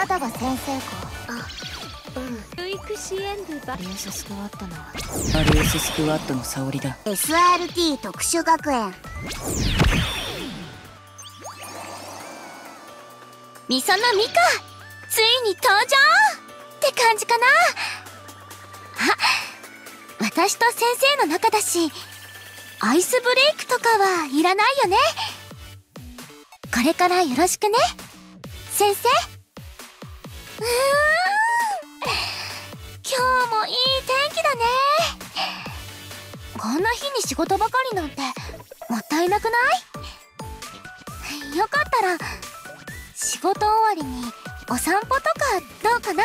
先生かあルイクシエンドバアリウススクワットのアリウススクワットの沙織だ。SRT 特殊学園。みそのみかついに登場って感じかな。あ私と先生の仲だしアイスブレイクとかはいらないよね。これからよろしくね。先生こんな日に仕事ばかりなんてもったいなくない？よかったら仕事終わりにお散歩とかどうかな？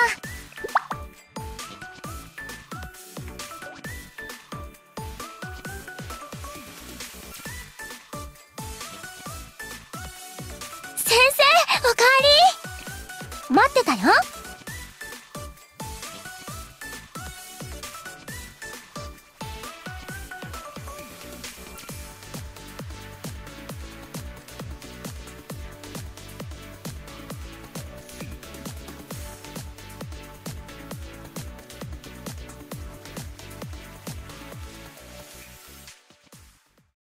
先生おかえり！